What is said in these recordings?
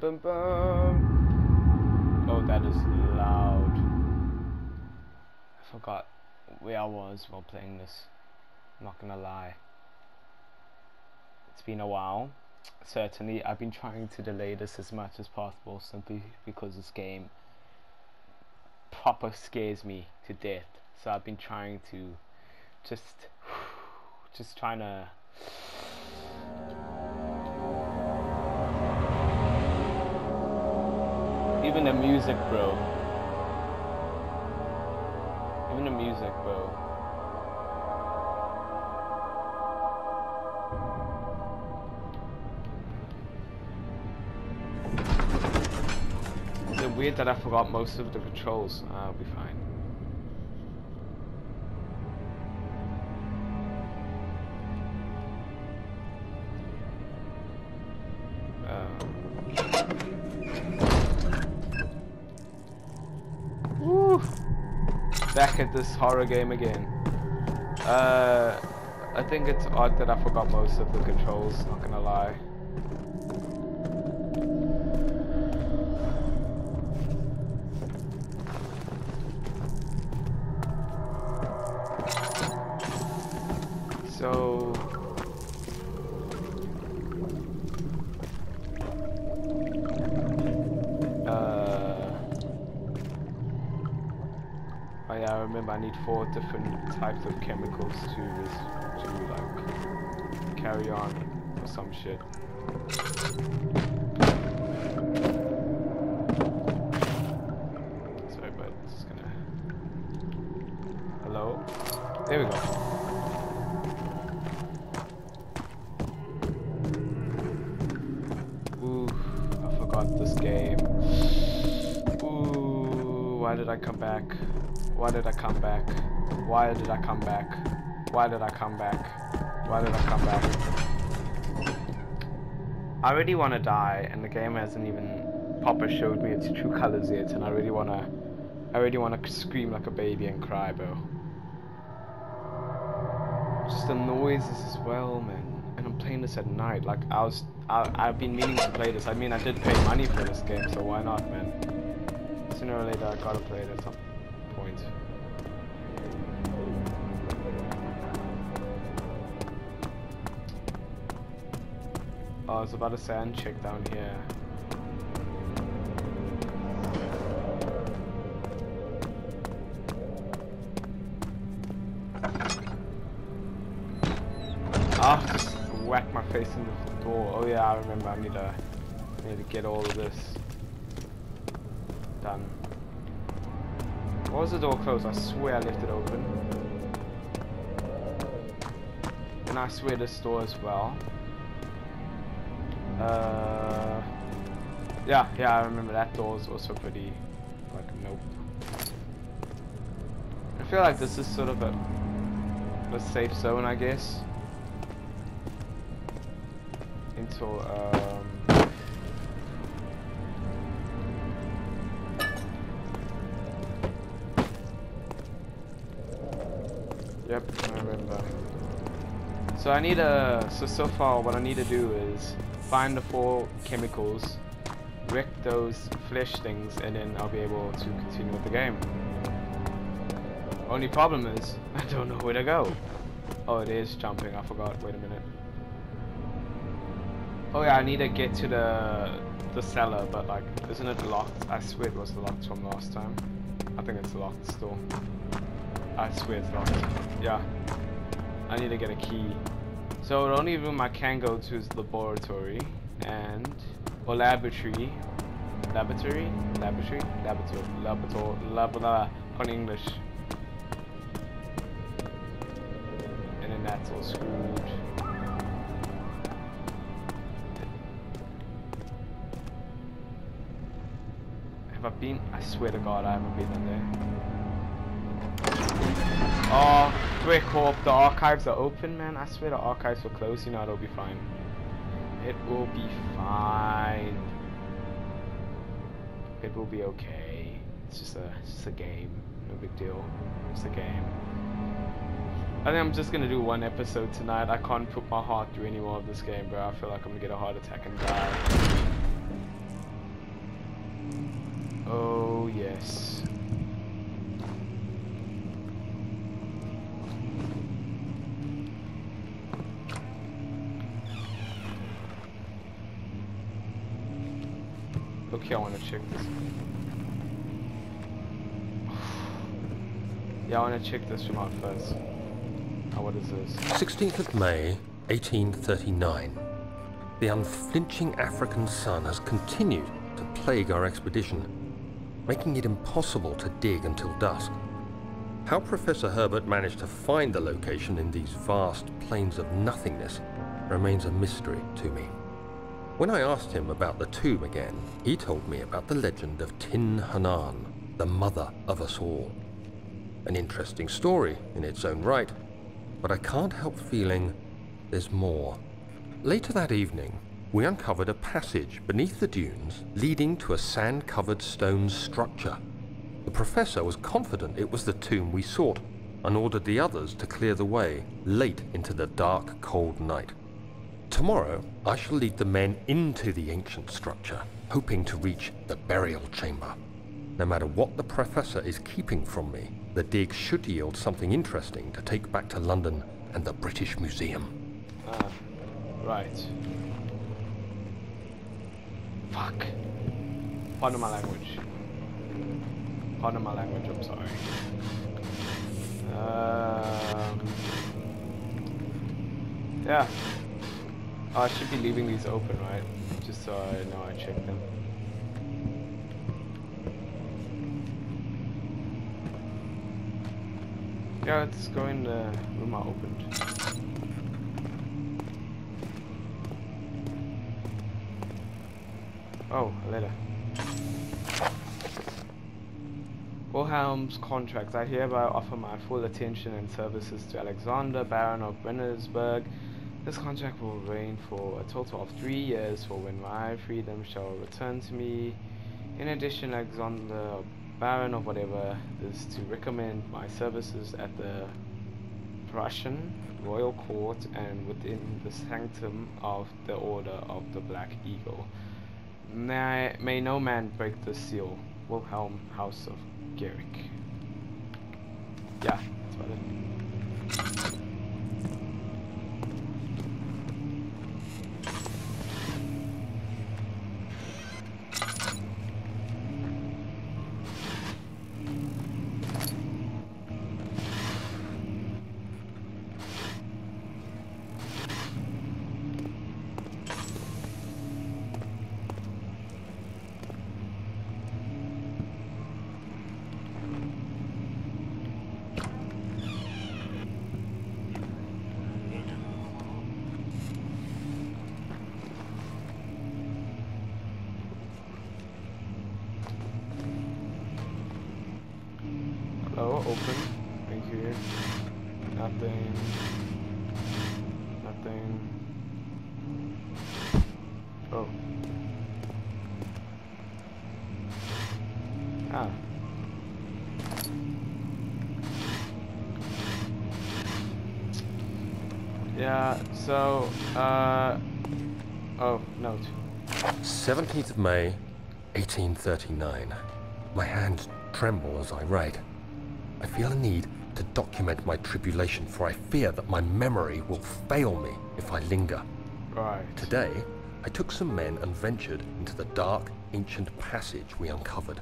bum bum. Oh, that is loud. I forgot where I was while playing this. I'm not gonna lie. It's been a while. Certainly, I've been trying to delay this as much as possible simply because this game proper scares me to death. So I've been trying to just, just trying to Even the music, bro. Even the music, bro. Is it weird that I forgot most of the controls? Uh, I'll be fine. This horror game again. Uh, I think it's odd that I forgot most of the controls, not gonna lie. Four different types of chemicals to to like carry on or some shit. Sorry, but just gonna. Hello. There we go. Ooh, I forgot this game. Ooh, why did I come back? Why did I come back? Why did I come back? Why did I come back? Why did I come back? I really want to die, and the game hasn't even proper showed me its true colors yet, and I really want to, I really want to scream like a baby and cry, bro. Just the noises as well, man. And I'm playing this at night. Like I was, I, I've been meaning to play this. I mean, I did pay money for this game, so why not, man? Sooner or later, I gotta play it Oh, it's about a sand chick down here. Ah, just whack my face in the door. Oh yeah, I remember. I need to, I need to get all of this done. Why was the door closed? I swear I left it open. And I swear this door as well. Uh, yeah, yeah, I remember that door is also pretty, like, nope. I feel like this is sort of a, a safe zone, I guess. Until, um... Yep, I remember. So I need a, so so far what I need to do is find the four chemicals, wreck those flesh things, and then I'll be able to continue with the game. Only problem is, I don't know where to go. Oh, it is jumping, I forgot, wait a minute. Oh yeah, I need to get to the the cellar, but like, isn't it locked? I swear it was locked from last time. I think it's locked still. I swear it's locked. Yeah. I need to get a key. So the only room I can go to is laboratory and or laboratory. Laboratory? Laboratory? Laboratory. Laboratory. Laboratory. On English. And then that's all screwed. Have I been? I swear to God, I haven't been in there. Oh. Quick hope the archives are open, man. I swear the archives were closed. You know, it'll be fine. It will be fine. It will be okay. It's just a, it's just a game. No big deal. It's a game. I think I'm just gonna do one episode tonight. I can't put my heart through any more of this game, bro. I feel like I'm gonna get a heart attack and die. Oh yes. Okay, I want to check this. Yeah, I want to check this from out first. Oh, what is this? 16th of May, 1839. The unflinching African sun has continued to plague our expedition, making it impossible to dig until dusk. How Professor Herbert managed to find the location in these vast plains of nothingness remains a mystery to me. When I asked him about the tomb again, he told me about the legend of Tin Hinan, the mother of us all. An interesting story in its own right, but I can't help feeling there's more. Later that evening, we uncovered a passage beneath the dunes leading to a sand covered stone structure. The professor was confident it was the tomb we sought and ordered the others to clear the way late into the dark, cold night. Tomorrow, I shall lead the men into the ancient structure, hoping to reach the burial chamber. No matter what the professor is keeping from me, the dig should yield something interesting to take back to London and the British Museum. Ah, right. Fuck. Pardon my language. Pardon my language, I'm sorry. Um, yeah. Oh, I should be leaving these open, right? Just so I know I check them. Yeah, let's go in the uh, room I opened. Oh, a letter. Wilhelm's contracts. I hereby offer my full attention and services to Alexander, Baron of Brennenburg. This contract will reign for a total of three years for when my freedom shall return to me. In addition, Alexander, Baron of whatever, is to recommend my services at the Prussian royal court and within the sanctum of the Order of the Black Eagle. May, may no man break the seal. Wilhelm, House of Garrick. Yeah, that's about it. Hello, open. Thank you. Nothing. Nothing. Oh. Ah. Yeah, so, uh, oh, note. 17th of May, 1839. My hands tremble as I write. I feel a need to document my tribulation, for I fear that my memory will fail me if I linger. Right. Today, I took some men and ventured into the dark, ancient passage we uncovered.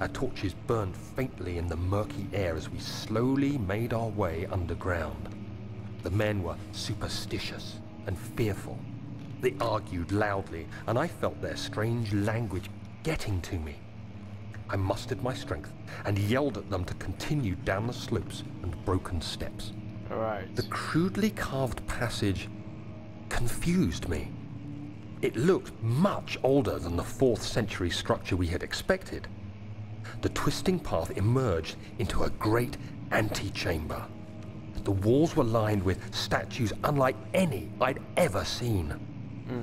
Our torches burned faintly in the murky air as we slowly made our way underground. The men were superstitious and fearful. They argued loudly, and I felt their strange language getting to me. I mustered my strength and yelled at them to continue down the slopes and broken steps. The crudely carved passage confused me. It looked much older than the 4th century structure we had expected. The twisting path emerged into a great antechamber. The walls were lined with statues unlike any I'd ever seen. Hmm.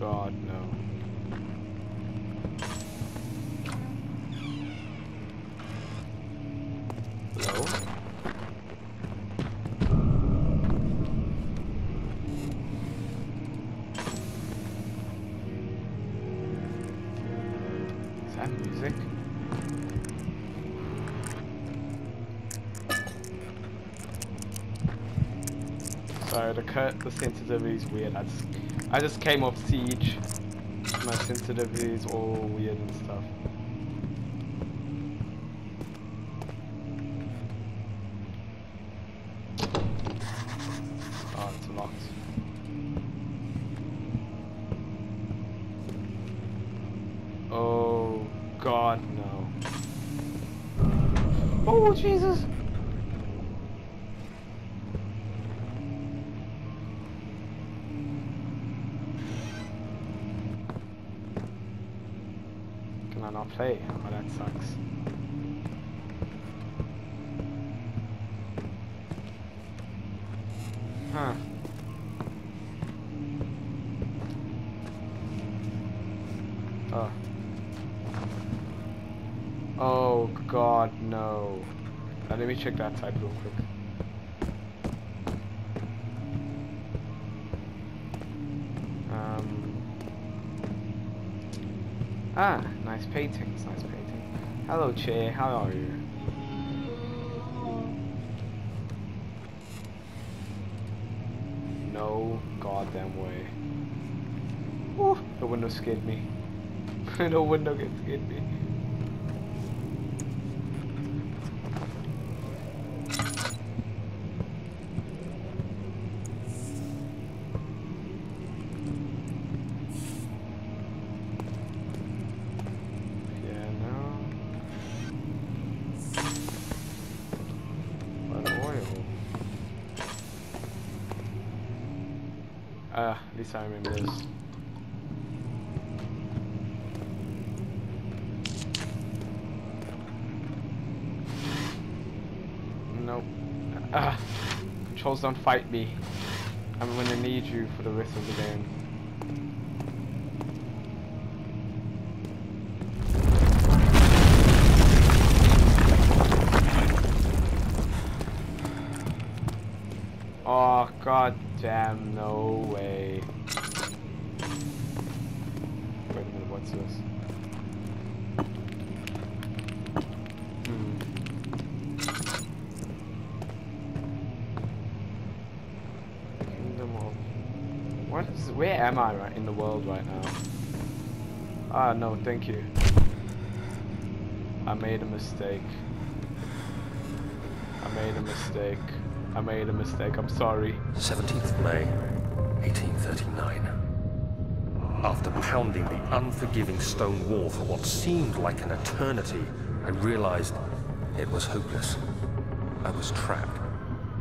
god, no. Hello? Is that music? Sorry, the cut, the sensitivity is weird. I just, I just came off siege. My sensitivity is all weird and stuff. Oh, it's locked. Oh God, no! Oh Jesus! Can I not play? Oh, that sucks. Huh. Oh. Oh god, no. Now let me check that type real quick. Ah, nice paintings, nice painting. Hello, Che, how are you? No goddamn way. Ooh, the window scared me. the window scared me. Ah, at least I remember this. Nope. Ah, controls don't fight me. I'm gonna need you for the rest of the game. Oh god damn, no way. Wait a minute, what's this? Hmm. Where am I right in the world right now? Ah, no, thank you. I made a mistake. I made a mistake. I made a mistake, I'm sorry. 17th May, 1839. After pounding the unforgiving stone wall for what seemed like an eternity, I realized it was hopeless. I was trapped.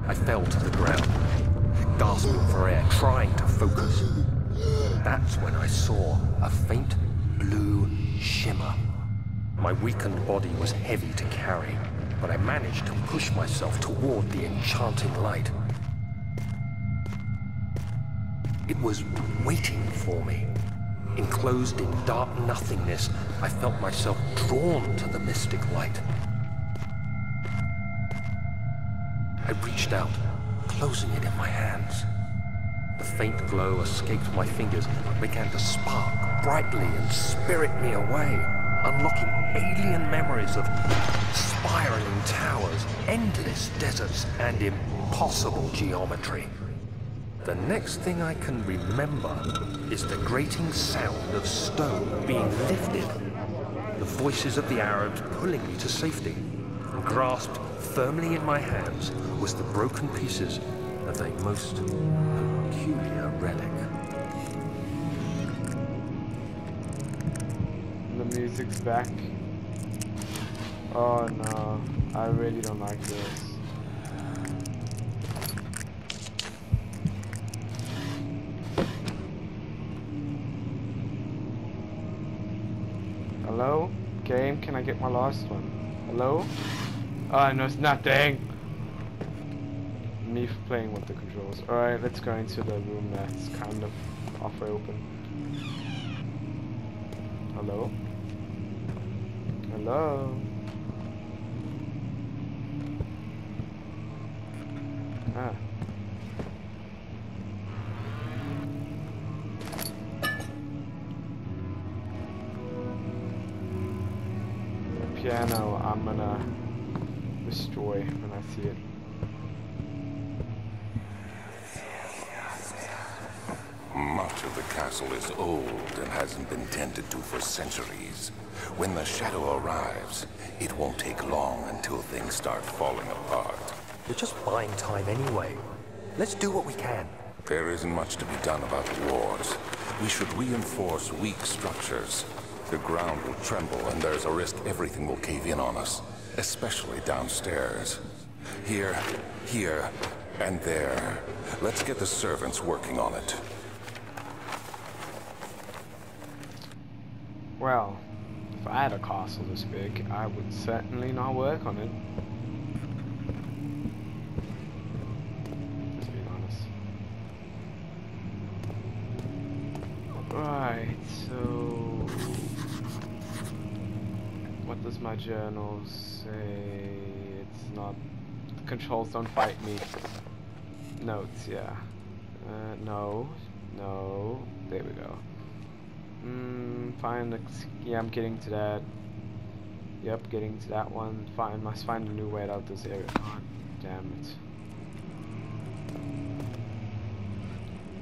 I fell to the ground, gasping for air, trying to focus. That's when I saw a faint blue shimmer. My weakened body was heavy to carry, but I managed to push myself toward the enchanting light. It was waiting for me. Enclosed in dark nothingness, I felt myself drawn to the mystic light. I reached out, closing it in my hands. The faint glow escaped my fingers and began to spark brightly and spirit me away, unlocking alien memories of spiraling towers, endless deserts, and impossible geometry. The next thing I can remember is the grating sound of stone being lifted, the voices of the Arabs pulling me to safety, and grasped firmly in my hands was the broken pieces of a most peculiar relic. The music's back. Oh no, I really don't like this. Hello? Game, can I get my last one? Hello? Oh no, it's nothing! Me playing with the controls. Alright, let's go into the room that's kind of halfway open. Hello? Hello? Ah. The piano I'm gonna destroy when I see it. Much of the castle is old and hasn't been tended to for centuries. When the shadow arrives, it won't take long until things start falling apart. We're just buying time anyway. Let's do what we can. There isn't much to be done about the wards. We should reinforce weak structures. The ground will tremble and there's a risk everything will cave in on us, especially downstairs. Here, here, and there. Let's get the servants working on it. Well, if I had a castle this big, I would certainly not work on it. Let's be honest. Right, so... What does my journal say? It's not... Controls don't fight me. Notes, yeah. Uh, no. No. There we go. Mm, fine, yeah, I'm getting to that. Yep, getting to that one. Fine, must find a new way out of this area. God damn it.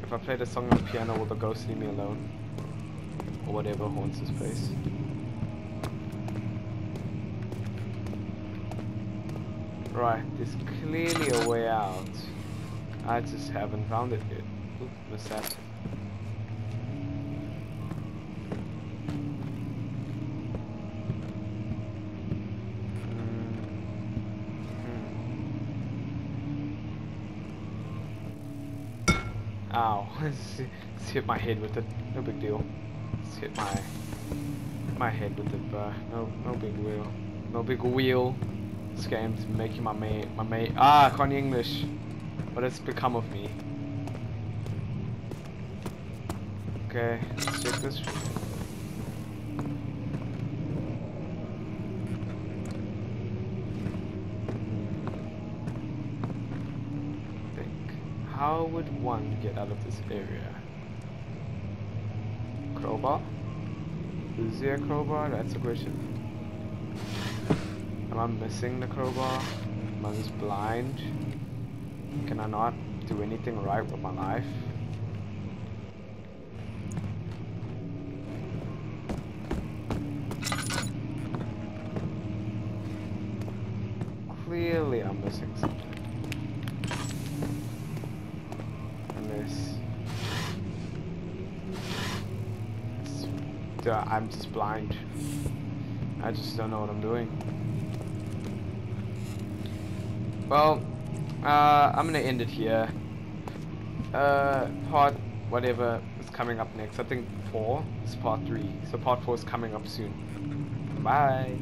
If I play the song on the piano, will the ghost leave me alone? Or whatever haunts this place. Right, there's clearly a way out. I just haven't found it yet. Oop, missed that. Hmm. Hmm. Ow. Just hit my head with it. No big deal. Just hit my my head with it, but no no big wheel. No big wheel. This game's making my mate my mate Ah, I can't English. What has become of me? Okay, let's check this. think. How would one get out of this area? Crowbar? Is there a crowbar? That's a question. Am I missing the crowbar? Am I just blind? Can I not do anything right with my life? Clearly I'm missing something. Uh, I'm just blind. I just don't know what I'm doing. Well, uh, I'm gonna end it here. Uh, part whatever is coming up next. I think four is part three. So part four is coming up soon. Bye.